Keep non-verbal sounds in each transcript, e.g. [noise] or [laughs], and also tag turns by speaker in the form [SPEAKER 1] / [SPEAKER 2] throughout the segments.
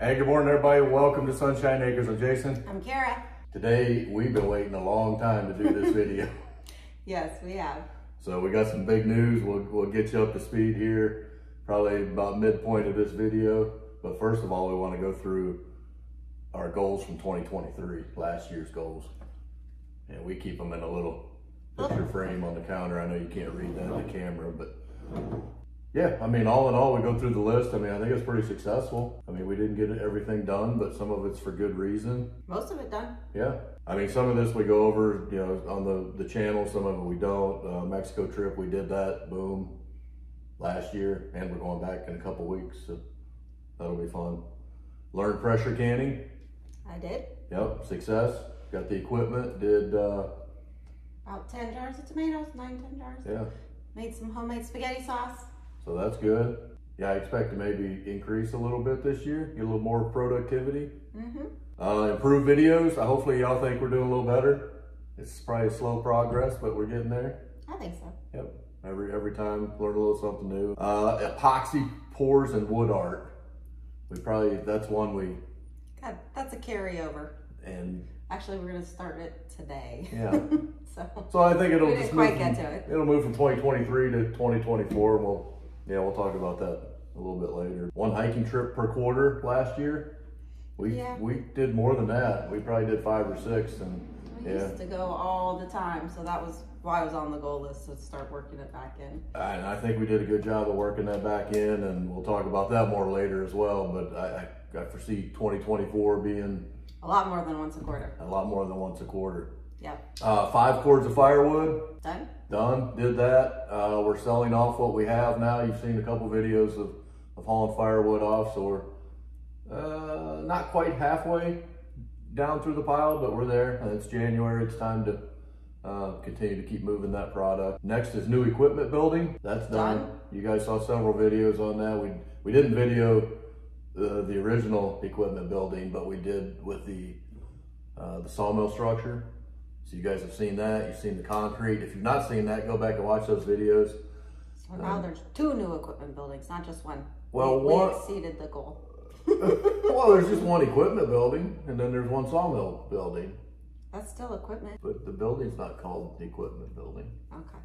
[SPEAKER 1] Hey, good morning, everybody. Welcome to Sunshine Acres. I'm Jason.
[SPEAKER 2] I'm Kara.
[SPEAKER 1] Today, we've been waiting a long time to do this video. [laughs]
[SPEAKER 2] Yes, we have.
[SPEAKER 1] So we got some big news. We'll, we'll get you up to speed here, probably about midpoint of this video. But first of all, we want to go through our goals from 2023, last year's goals. And we keep them in a little picture oh. frame on the counter. I know you can't read that in the camera, but yeah, I mean, all in all, we go through the list. I mean, I think it's pretty successful. I mean, we didn't get everything done, but some of it's for good reason.
[SPEAKER 2] Most of it done.
[SPEAKER 1] Yeah. I mean, some of this we go over, you know, on the, the channel, some of it we don't. Uh, Mexico trip, we did that, boom, last year, and we're going back in a couple weeks, so that'll be fun. Learn pressure canning,
[SPEAKER 2] I did.
[SPEAKER 1] yep, success. Got the equipment, did, uh,
[SPEAKER 2] About 10 jars of tomatoes, 9, 10 jars.
[SPEAKER 1] yeah,
[SPEAKER 2] Made some homemade spaghetti sauce.
[SPEAKER 1] So that's good. Yeah, I expect to maybe increase a little bit this year, get a little more productivity.
[SPEAKER 2] Mm-hmm.
[SPEAKER 1] Uh, improve videos. Uh, hopefully y'all think we're doing a little better. It's probably slow progress, but we're getting there.
[SPEAKER 2] I think so.
[SPEAKER 1] Yep. Every every time learn a little something new. Uh, epoxy pours and wood art. We probably that's one we
[SPEAKER 2] God, that's a carryover.
[SPEAKER 1] and
[SPEAKER 2] Actually, we're going to start it today.
[SPEAKER 1] yeah. [laughs]
[SPEAKER 2] so,
[SPEAKER 1] So I think it'll
[SPEAKER 2] We
[SPEAKER 1] just move
[SPEAKER 2] quite get
[SPEAKER 1] from,
[SPEAKER 2] to it.
[SPEAKER 1] It'll move from 2023 to 2024. And we'll yeah we'll talk about that a little bit later. One hiking trip per quarter last year. We
[SPEAKER 2] Yeah.
[SPEAKER 1] we did more than that. We probably did five or six and
[SPEAKER 2] we
[SPEAKER 1] Yeah.
[SPEAKER 2] used to go all the time. So that was why I was on the goal list to start working it back in.
[SPEAKER 1] And I think we did a good job of working that back in, and we'll talk about that more later as well. But I, I, I foresee 2024 being
[SPEAKER 2] A lot more than once a quarter.
[SPEAKER 1] a lot more than once a quarter.
[SPEAKER 2] Yep.
[SPEAKER 1] Uh, five cords of firewood,
[SPEAKER 2] Done?
[SPEAKER 1] Done, did that. Uh, we're selling off what we have now. You've seen a couple videos of, of hauling firewood off, so we're uh, not quite halfway down through the pile, but we're there. And it's January, it's time to uh, continue to keep moving that product. Next is new equipment building. That's done.
[SPEAKER 2] Done.
[SPEAKER 1] You guys saw several videos on that. We we didn't video the, the original equipment building, but we did with the uh, the sawmill structure. So you guys have seen that. You've seen the concrete. If you've not seen that, go back and watch those videos.
[SPEAKER 2] So now there's two new equipment buildings, not just one.
[SPEAKER 1] Well,
[SPEAKER 2] we,
[SPEAKER 1] one-
[SPEAKER 2] we exceeded the goal. [laughs]
[SPEAKER 1] well, there's just [laughs] one equipment building, and then there's one sawmill building.
[SPEAKER 2] That's still equipment.
[SPEAKER 1] But the building's not called the equipment building.
[SPEAKER 2] Okay.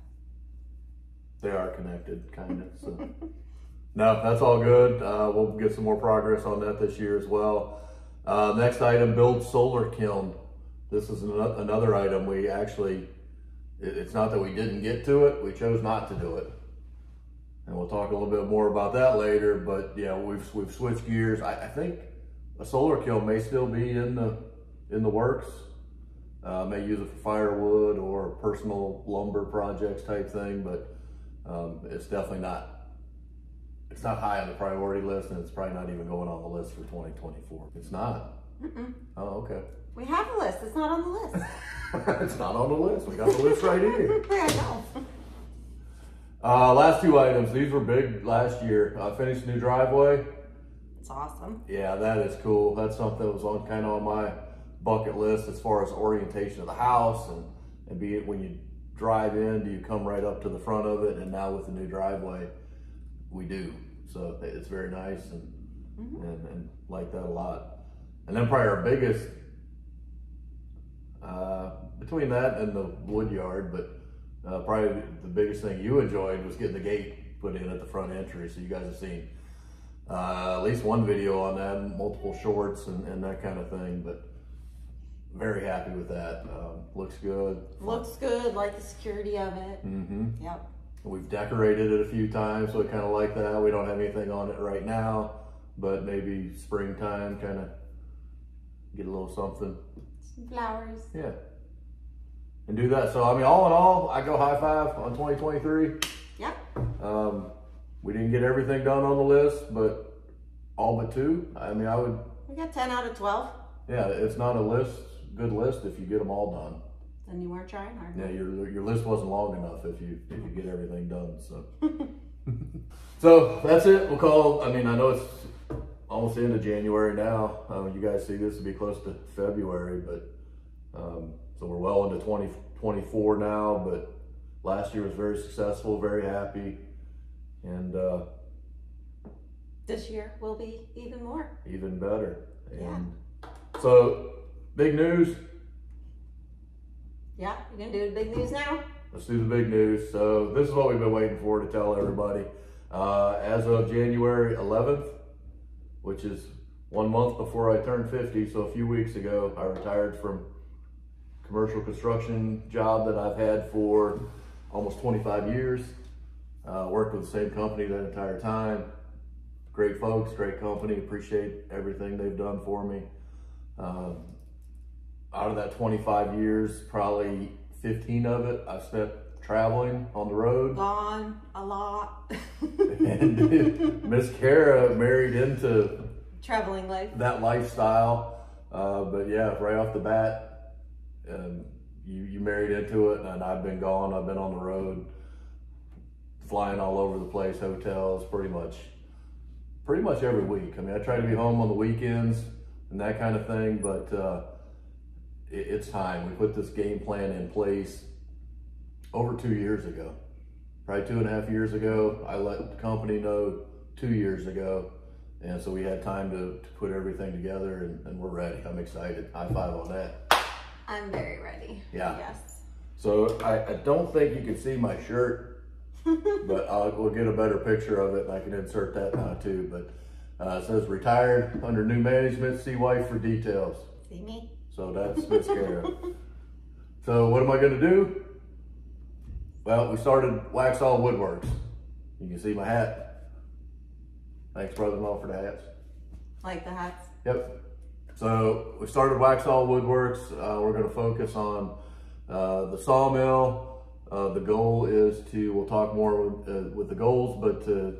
[SPEAKER 1] They are connected, kind of. So. [laughs] no, that's all good. Uh, we'll get some more progress on that this year as well. Uh, next item, build solar kiln. This is another item we actually, it's not that we didn't get to it, we chose not to do it. And we'll talk a little bit more about that later, but yeah, we've, we've switched gears. I, I think a solar kiln may still be in the, in the works. Uh, may use it for firewood or personal lumber projects type thing, but um, it's definitely not, it's not high on the priority list and it's probably not even going on the list for 2024. It's not.
[SPEAKER 2] Mm-mm.
[SPEAKER 1] Oh, okay.
[SPEAKER 2] We have a list. It's not on the list. [laughs]
[SPEAKER 1] it's not on the list. We got the list right here. [laughs]
[SPEAKER 2] I know.
[SPEAKER 1] Uh, last two items. These were big last year. I finished new driveway.
[SPEAKER 2] It's awesome.
[SPEAKER 1] Yeah, that is cool. That's something that was on kind of on my bucket list as far as orientation of the house and, and be it when you drive in, do you come right up to the front of it? And now with the new driveway, we do. So it's very nice and, and, and like that a lot. And then probably our biggest, uh, between that and the wood yard, but uh, probably the biggest thing you enjoyed was getting the gate put in at the front entry. So you guys have seen uh, at least one video on that, multiple shorts and, and that kind of thing. But very happy with that. Um, looks good.
[SPEAKER 2] Looks good, like the security of it.
[SPEAKER 1] Mm-hmm.
[SPEAKER 2] Yep.
[SPEAKER 1] We've decorated it a few times, so we kind of like that. We don't have anything on it right now, but maybe springtime, kind of get a little something.
[SPEAKER 2] Some flowers.
[SPEAKER 1] Yeah. And do that. So, I mean, all in all, I go high five on 2023.
[SPEAKER 2] Yep.
[SPEAKER 1] Um, we didn't get everything done on the list, but all but two. I mean, I would,
[SPEAKER 2] We got 10 out of 12.
[SPEAKER 1] yeah, it's not a list, good list if you get them all done.
[SPEAKER 2] Then you weren't trying hard.
[SPEAKER 1] Yeah, your your list wasn't long enough if you if you get everything done. So, [laughs] [laughs] so that's it. We'll call. I mean, I know it's almost end of January now. Uh, you guys see this will be close to February, but um, so we're well into 2024 now. But last year was very successful, very happy, and uh,
[SPEAKER 2] This year will be even more.
[SPEAKER 1] even better.
[SPEAKER 2] Yeah.
[SPEAKER 1] So, big news.
[SPEAKER 2] Yeah, you're gonna do the big news now?
[SPEAKER 1] Let's do the big news. So, this is what we've been waiting for to tell everybody. Uh, as of January 11th, which is one month before I turned 50, so a few weeks ago, I retired from commercial construction job that I've had for almost 25 years. Uh, worked with the same company that entire time. Great folks, great company. Appreciate everything they've done for me. Um, out of that 25 years, probably 15 of it I spent traveling on the road.
[SPEAKER 2] Gone a lot.
[SPEAKER 1] and [laughs] Miss Kara married into
[SPEAKER 2] Traveling life.
[SPEAKER 1] that lifestyle. Uh, but yeah, right off the bat, um, you, you married into it, and I've been gone. I've been on the road, flying all over the place, hotels, pretty much, pretty much every week. I mean, I try to be home on the weekends and that kind of thing, but uh, it, it's time. We put this game plan in place over two years ago, probably two and a half years ago. I let the company know two years ago. And so we had time to, to put everything together and, and we're ready. I'm excited. High five on that.
[SPEAKER 2] I'm very ready.
[SPEAKER 1] Yeah.
[SPEAKER 2] Yes.
[SPEAKER 1] So I, I don't think you can see my shirt, [laughs] but I'll, we'll get a better picture of it and I can insert that now too. But uh, it says retired under new management, see wife for details.
[SPEAKER 2] See me?
[SPEAKER 1] So that's Miss Kara. [laughs] so what am I gonna do? Well, we started Waxhaw Woodworks. You can see my hat. Thanks brother-in-law for the hats.
[SPEAKER 2] Like the hats.
[SPEAKER 1] Yep. So we started Waxhaw Woodworks. Uh, we're going to focus on uh, the sawmill. Uh, the goal is to, we'll talk more with, uh, with the goals, but uh,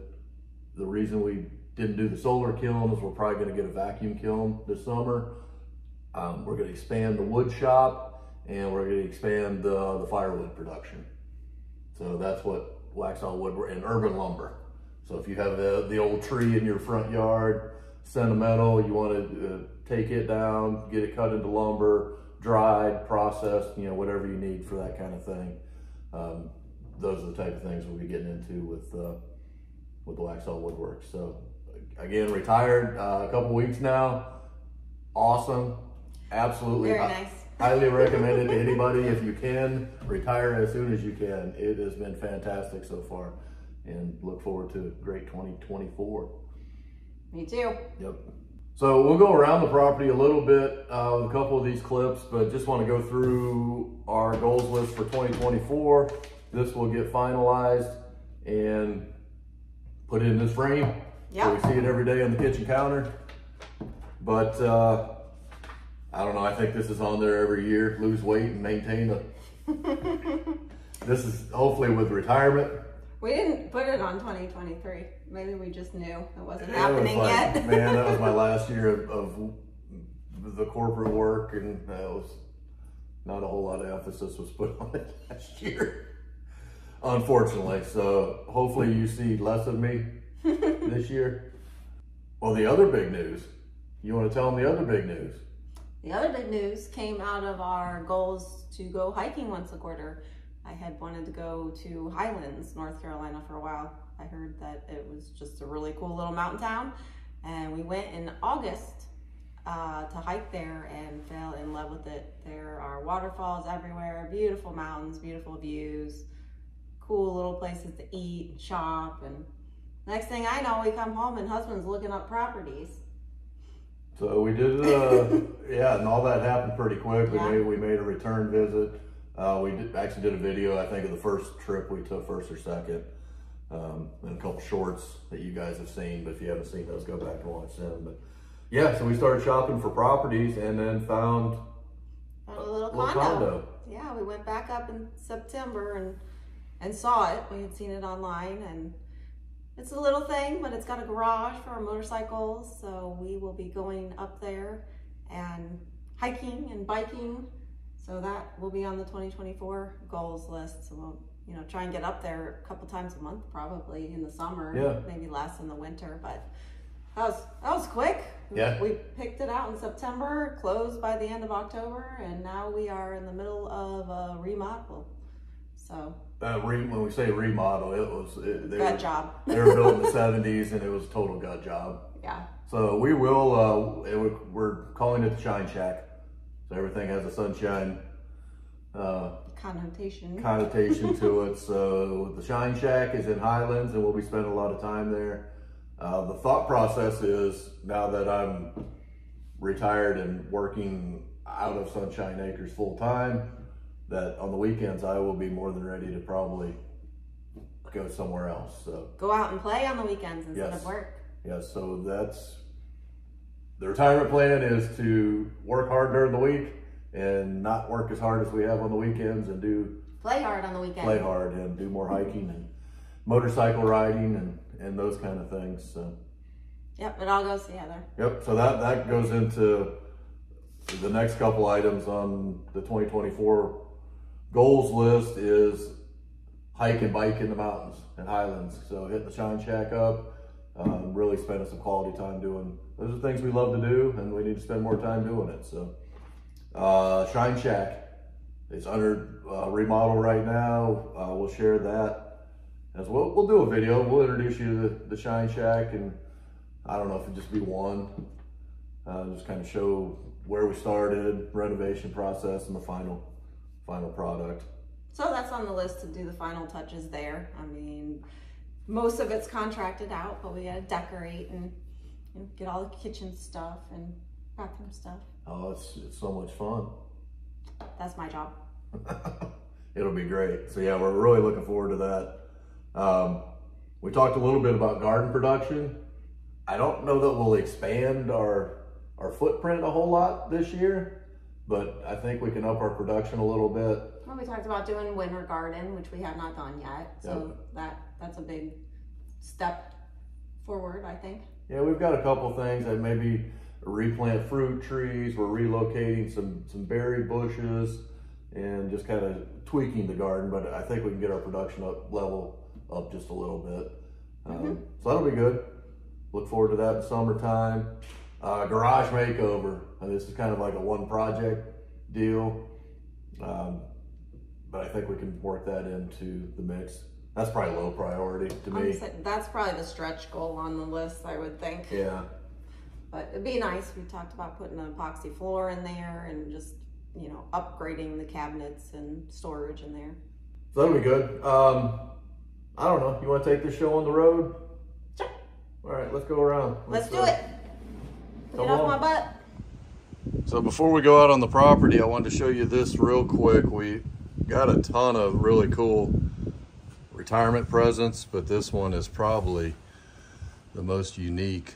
[SPEAKER 1] the reason we didn't do the solar kiln is we're probably going to get a vacuum kiln this summer. Um, we're going to expand the wood shop and we're going to expand the, the firewood production. So that's what Waxhaw Woodwork and urban lumber. So if you have the, the old tree in your front yard, sentimental, you want to uh, take it down, get it cut into lumber, dried, processed, you know, whatever you need for that kind of thing. Um, those are the type of things we'll be getting into with uh, with the Waxhaw Woodwork. So again, retired uh, a couple weeks now. Awesome, absolutely.
[SPEAKER 2] Very nice.
[SPEAKER 1] Highly recommend it to anybody if you can retire as soon as you can. It has been fantastic so far, and look forward to a great 2024.
[SPEAKER 2] Me too.
[SPEAKER 1] Yep. So we'll go around the property a little bit uh, with a couple of these clips, but just want to go through our goals list for 2024. This will get finalized and put in this frame. So we see it every day on the kitchen counter. But uh, I don't know. I think this is on there every year. Lose weight and maintain a. [laughs] this is hopefully with retirement.
[SPEAKER 2] We didn't put it on 2023. Maybe we just knew it wasn't
[SPEAKER 1] It was
[SPEAKER 2] happening
[SPEAKER 1] like,
[SPEAKER 2] yet.
[SPEAKER 1] man, that was my [laughs] last year of, of the corporate work, and that was not a whole lot of emphasis was put [laughs] on it last year, unfortunately. So hopefully you see less of me this year. Well, the other big news. You want to tell them the other big news?
[SPEAKER 2] The other big news came out of our goals to go hiking once a quarter. I had wanted to go to Highlands, North Carolina for a while. I heard that it was just a really cool little mountain town. And we went in August uh, to hike there and fell in love with it. There are waterfalls everywhere, beautiful mountains, beautiful views, cool little places to eat and shop. And next thing I know, we come home and husband's looking up properties.
[SPEAKER 1] So we did, uh, [laughs] yeah, and all that happened pretty quick. We
[SPEAKER 2] Yeah.
[SPEAKER 1] made we made a return visit. Uh, we did, actually did a video, I think, of the first trip we took, first or second, um, and a couple shorts that you guys have seen. But if you haven't seen those, go back and watch them. But yeah, so we started shopping for properties, and then found
[SPEAKER 2] Found a little,
[SPEAKER 1] a little
[SPEAKER 2] condo.
[SPEAKER 1] condo.
[SPEAKER 2] Yeah, we went back up in September and and saw it. We had seen it online and it's a little thing, but it's got a garage for our motorcycles. So we will be going up there and hiking and biking. So that will be on the 2024 goals list. So we'll, you know, try and get up there a couple times a month, probably in the summer,
[SPEAKER 1] Yeah.
[SPEAKER 2] maybe less in the winter, but that was, that was quick.
[SPEAKER 1] Yeah.
[SPEAKER 2] We picked it out in September, closed by the end of October, and now we are in the middle of a remodel. So
[SPEAKER 1] uh, re, when we say remodel, it was it, they
[SPEAKER 2] Gut
[SPEAKER 1] were,
[SPEAKER 2] job. [laughs]
[SPEAKER 1] they were built in the [laughs] '70s, and it was a total gut job.
[SPEAKER 2] Yeah.
[SPEAKER 1] So we will. Uh, it, we're calling it the Shine Shack. So everything has a sunshine uh,
[SPEAKER 2] Connotation.
[SPEAKER 1] connotation to [laughs] it. So the Shine Shack is in Highlands, and we'll be spending a lot of time there. Uh, the thought process is now that I'm retired and working out of Sunshine Acres full time, that on the weekends I will be more than ready to probably go somewhere else. So
[SPEAKER 2] Go out and play on the weekends instead
[SPEAKER 1] Yes.
[SPEAKER 2] of work.
[SPEAKER 1] yeah, so that's the retirement plan is to work hard during the week and not work as hard as we have on the weekends and do
[SPEAKER 2] Play hard on the weekend.
[SPEAKER 1] play hard and do more hiking and motorcycle riding and, and those kind of things. So,
[SPEAKER 2] Yep, it all goes together.
[SPEAKER 1] yep. So that, that goes into the next couple items on the 2024 goals list is hike and bike in the mountains and highlands. So hit the Shine Shack up, um, really spending some quality time doing, those are things we love to do and we need to spend more time doing it. So, uh, Shine Shack it's under uh, remodel right now. Uh, we'll share that as well. We'll do a video. We'll introduce you to the, the Shine Shack, and I don't know if it just be one. Uh, just kind of show where we started, renovation process, and the final final product.
[SPEAKER 2] So that's on the list to do the final touches there. I mean, most of it's contracted out, but we gotta decorate and, and get all the kitchen stuff and bathroom stuff.
[SPEAKER 1] Oh, it's it's so much fun.
[SPEAKER 2] That's my job. [laughs]
[SPEAKER 1] It'll be great. So yeah, we're really looking forward to that. Um, we talked a little bit about garden production. I don't know that we'll expand our our footprint a whole lot this year, but I think we can up our production a little bit.
[SPEAKER 2] Well, we talked about doing winter garden, which we have not done yet. So that that's a big step forward, I think.
[SPEAKER 1] Yeah, we've got a couple things that maybe replant fruit trees. We're relocating some some berry bushes and just kind of tweaking the garden. But I think we can get our production up level up just a little bit. Um, so that'll be good. Look forward to that in summertime. Uh, garage makeover. And this is kind of like a one project deal. Um, but I think we can work that into the mix. That's probably low priority to me.
[SPEAKER 2] That's probably the stretch goal on the list, I would think.
[SPEAKER 1] Yeah.
[SPEAKER 2] But it'd be nice. We talked about putting an epoxy floor in there and just, you know, upgrading the cabinets and storage in there.
[SPEAKER 1] So that'll be good. Um, I don't know. You want to take this show on the road?
[SPEAKER 2] Sure.
[SPEAKER 1] All right, let's go around.
[SPEAKER 2] Let's do
[SPEAKER 1] uh,
[SPEAKER 2] it. Get off
[SPEAKER 1] on.
[SPEAKER 2] my butt.
[SPEAKER 1] So before we go out on the property, I wanted to show you this real quick. We got a ton of really cool retirement presents, but this one is probably the most unique.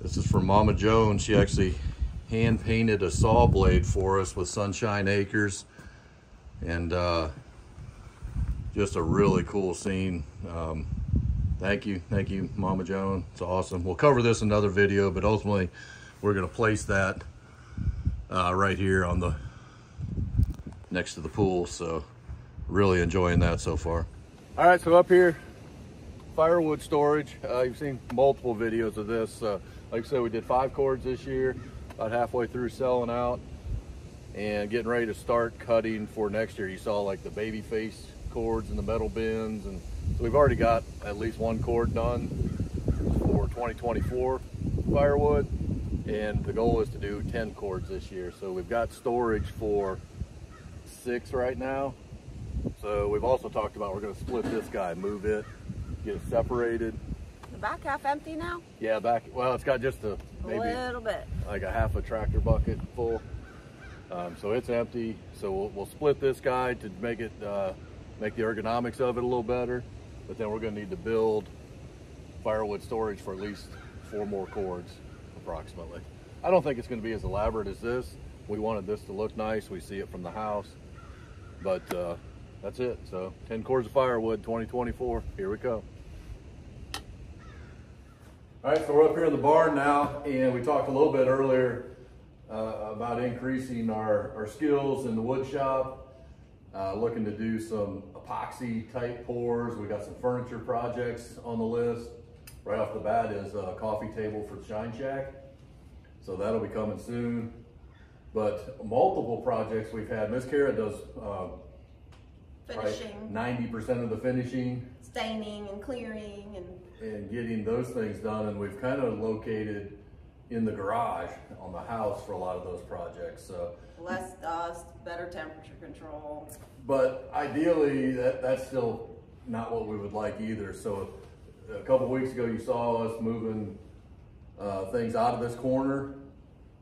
[SPEAKER 1] This is from Mama Joan. She actually hand painted a saw blade for us with Sunshine Acres. And uh, just a really cool scene. Um, thank you, thank you, Mama Joan. It's awesome. We'll cover this in another video, but ultimately we're gonna place that uh, right here on the next to the pool. So really enjoying that so far. All right, so up here, firewood storage. Uh, you've seen multiple videos of this. Uh, like I said, we did five cords this year, about halfway through selling out and getting ready to start cutting for next year. You saw like the baby face cords and the metal bins. And so we've already got at least one cord done for 2024 firewood. And the goal is to do 10 cords this year. So we've got storage for six right now. So we've also talked about we're gonna split this guy, move it, get it separated.
[SPEAKER 2] The back half empty now?
[SPEAKER 1] Yeah, back, well, it's got just a, maybe
[SPEAKER 2] A little bit.
[SPEAKER 1] like a half a tractor bucket full. Um, so it's empty. So we'll, we'll split this guy to make it, uh, make the ergonomics of it a little better. But then we're gonna need to build firewood storage for at least four more cords, approximately. I don't think it's gonna be as elaborate as this. We wanted this to look nice. We see it from the house. But uh, that's it. So 10 cords of firewood, 2024. Here we go. All right, so we're up here in the barn now, and we talked a little bit earlier uh, about increasing our, our skills in the wood shop, uh, looking to do some epoxy type pours. We got some furniture projects on the list. Right off the bat is a coffee table for Shine Shack. So that'll be coming soon. But multiple projects we've had. Miss Kara does uh,
[SPEAKER 2] finishing,
[SPEAKER 1] ninety percent of the finishing
[SPEAKER 2] staining and clearing and
[SPEAKER 1] and getting those things done. And we've kind of located in the garage on the house for a lot of those projects. So,
[SPEAKER 2] less dust, better temperature control.
[SPEAKER 1] but ideally, that that's still not what we would like either. So, a couple weeks ago, you saw us moving uh, things out of this corner,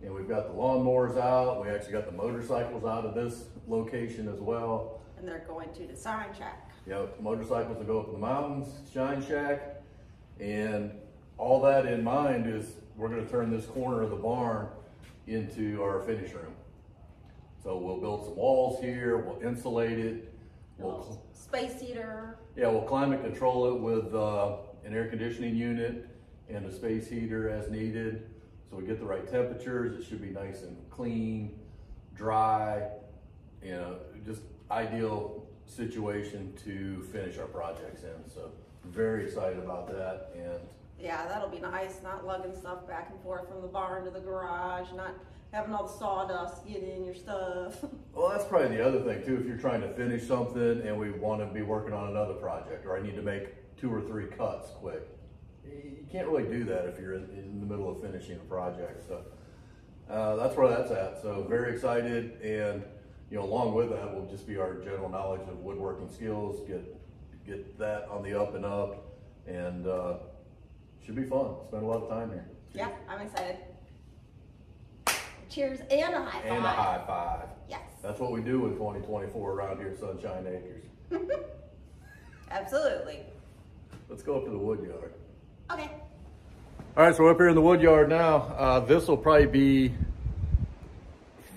[SPEAKER 1] and we've got the lawnmowers out. We actually got the motorcycles out of this location as well.
[SPEAKER 2] And they're going to the Shine Shack.
[SPEAKER 1] Yep, motorcycles will go up in the mountains, Shine Shack, and all that in mind is we're gonna turn this corner of the barn into our finish room. So we'll build some walls here, we'll insulate it, we'll,
[SPEAKER 2] Space heater,
[SPEAKER 1] yeah, we'll climate control it with, uh, an air conditioning unit and a space heater as needed. So we get the right temperatures, it should be nice and clean, dry, you uh, know, just ideal situation to finish our projects in. So very excited about that and
[SPEAKER 2] yeah, that'll be nice, not lugging stuff back and forth from the barn to the garage, not having all the sawdust get in your stuff. [laughs]
[SPEAKER 1] Well, that's probably the other thing too. If you're trying to finish something and we want to be working on another project, or I need to make two or three cuts quick, you can't really do that if you're in, in the middle of finishing a project. So uh, that's where that's at. So very excited, and you know, along with that will just be our general knowledge of woodworking skills. Get get that on the up and up, and uh, should be fun. Spend a lot of time here.
[SPEAKER 2] yeah, I'm excited. Cheers and a high five.
[SPEAKER 1] And a high five.
[SPEAKER 2] Yes,
[SPEAKER 1] That's what we do in 2024 around here at Sunshine Acres. [laughs]
[SPEAKER 2] absolutely.
[SPEAKER 1] Let's go up to the wood yard.
[SPEAKER 2] Okay.
[SPEAKER 1] All right, so we're up here in the wood yard now. Uh, this will probably be,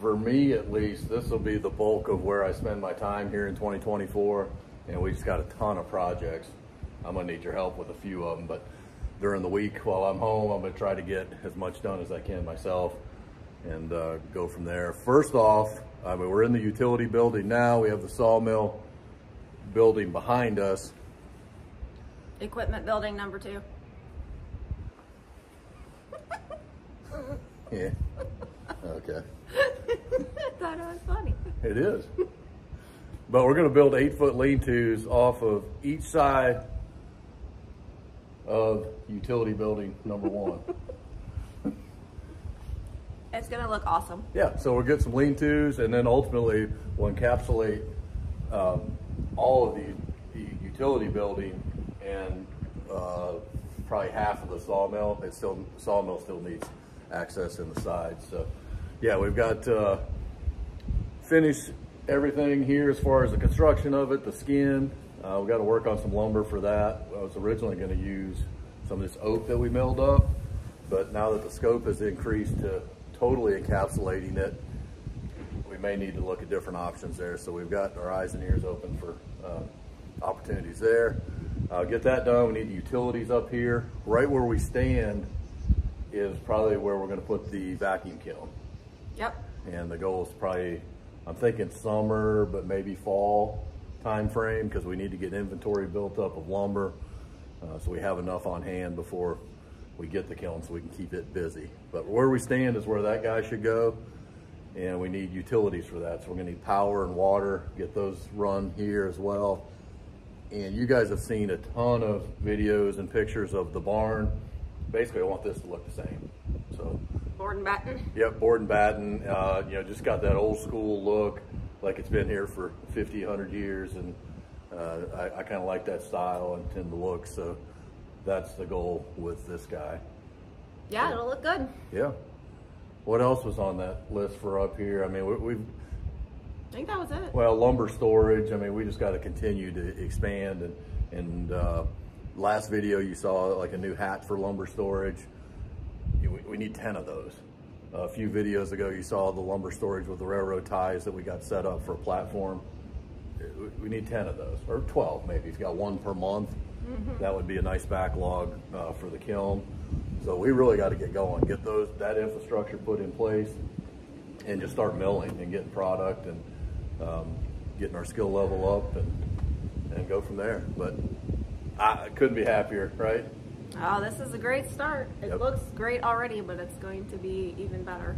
[SPEAKER 1] for me at least, this will be the bulk of where I spend my time here in 2024. And we just got a ton of projects. I'm gonna need your help with a few of them, but during the week while I'm home, I'm gonna try to get as much done as I can myself and uh, go from there. First off, I mean, we're in the utility building now. We have the sawmill building behind us.
[SPEAKER 2] Equipment building number two.
[SPEAKER 1] Yeah. Okay.
[SPEAKER 2] I [laughs] thought it was funny.
[SPEAKER 1] It is. But we're gonna build eight foot lean-tos off of each side of utility building number one. [laughs]
[SPEAKER 2] It's gonna look awesome.
[SPEAKER 1] Yeah, so we'll get some lean-tos and then ultimately we'll encapsulate um, all of the, the utility building and uh, probably half of the sawmill. It still, sawmill still needs access in the sides. So yeah, we've got uh, finished everything here as far as the construction of it, the skin. Uh, we got to work on some lumber for that. I was originally going to use some of this oak that we milled up, but now that the scope has increased to totally encapsulating it, we may need to look at different options there. So we've got our eyes and ears open for uh, opportunities there. Uh, get that done. We need the utilities up here. Right where we stand is probably where we're going to put the vacuum kiln.
[SPEAKER 2] Yep.
[SPEAKER 1] And the goal is probably, I'm thinking summer, but maybe fall time frame because we need to get inventory built up of lumber. Uh, so we have enough on hand before we get the kiln so we can keep it busy. But where we stand is where that guy should go. And we need utilities for that. So we're gonna need power and water, get those run here as well. And you guys have seen a ton of videos and pictures of the barn. Basically, I want this to look the same. So
[SPEAKER 2] Board and batten.
[SPEAKER 1] Yep, board and batten, uh, you know, just got that old school look, like it's been here for 50, 100 years, and uh, I, I kind of like that style and, and the look, so that's the goal with this guy.
[SPEAKER 2] Yeah, it'll look good.
[SPEAKER 1] Yeah. What else was on that list for up here? I mean, we, we've,
[SPEAKER 2] I think that was it.
[SPEAKER 1] well, lumber storage, I mean, we just got to continue to expand, and, and uh, last video you saw like a new hat for lumber storage. We, need 10 of those. A few videos ago, you saw the lumber storage with the railroad ties that we got set up for a platform. We- need 10 of those, or 12 maybe. If you got one per month, that would be a nice backlog uh, for the kiln. So we really got to get going, get those that infrastructure put in place, and just start milling and getting product and um, getting our skill level up and and go from there. But I couldn't be happier, right?
[SPEAKER 2] Oh, this is a great start. It
[SPEAKER 1] Yep.
[SPEAKER 2] looks great already, but it's going to be even better.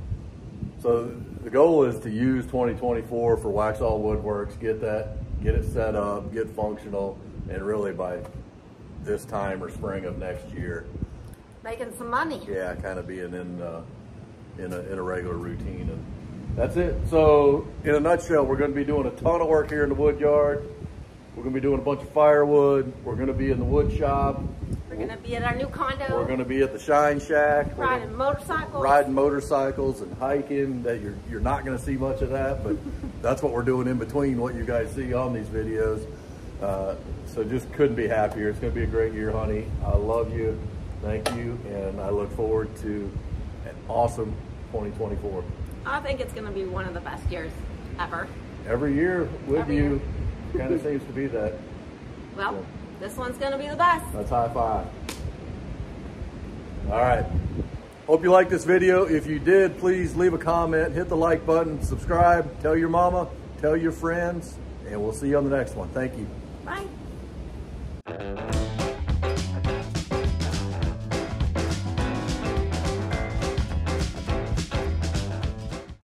[SPEAKER 1] So the goal is to use 2024 for Waxhaw Woodworks, get that get it set up, get functional, and really by this time or spring of next year,
[SPEAKER 2] Making some money.
[SPEAKER 1] yeah, kind of being in uh, in a in a regular routine, and that's it. So, in a nutshell, we're going to be doing a ton of work here in the wood yard. We're going to be doing a bunch of firewood. We're going to be in the wood shop.
[SPEAKER 2] We're gonna be at our new condo.
[SPEAKER 1] We're going to be at the Shine Shack.
[SPEAKER 2] Riding motorcycles.
[SPEAKER 1] riding motorcycles and hiking that you're you're not going to see much of that but [laughs] that's what we're doing in between what you guys see on these videos uh, so just couldn't be happier it's going to be a great year honey i love you thank you and i look forward to an awesome 2024
[SPEAKER 2] I think it's gonna be one of the best years ever.
[SPEAKER 1] every year with
[SPEAKER 2] Every
[SPEAKER 1] you kind of seems to be that
[SPEAKER 2] Well,
[SPEAKER 1] Cool.
[SPEAKER 2] this one's gonna be the best.
[SPEAKER 1] That's high five. All right. Hope you liked this video. If you did, please leave a comment, hit the like button, subscribe, tell your mama, tell your friends, and we'll see you on the next one. Thank you.
[SPEAKER 2] Bye.